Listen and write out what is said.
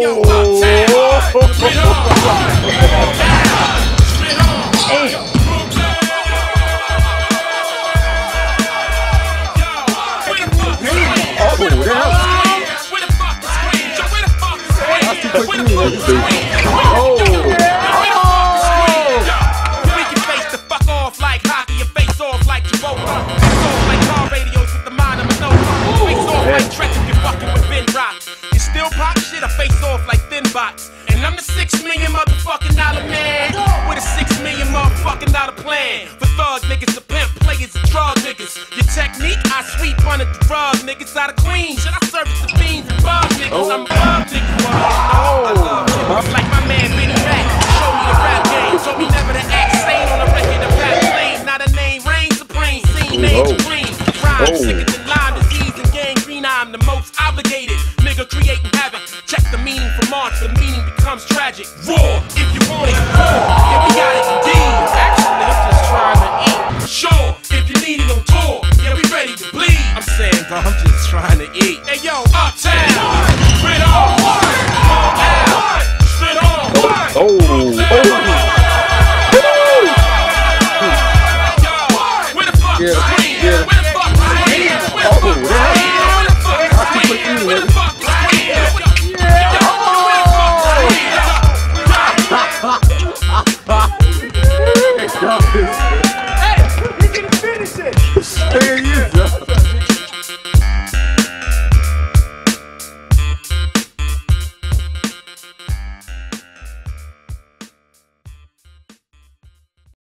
yo, uptown. Spit on. Spit on. We a six million motherfucking dollar man. With a six million motherfucking dollar plan. For thugs, niggas to pimp players and drug niggas. Your technique, I sweep under the rug niggas out of Queens. Should I service the fiends and bug niggas? Oh. I'm bug niggas. Oh. I love niggas. Like my man Benny Mack. Show me the rap game. Told me never to act sane on the record of rap lane. Not a name, reigns supreme. Seen names oh. green. Rhymes oh. sicker than becomes tragic. Raw, if you want it, raw. Yeah, we got it indeed. Actually, I'm just trying to eat. Sure, if you need it on tour, yeah, we ready to bleed. I'm saying, bro, I'm just trying to eat. Hey, yo, uptown.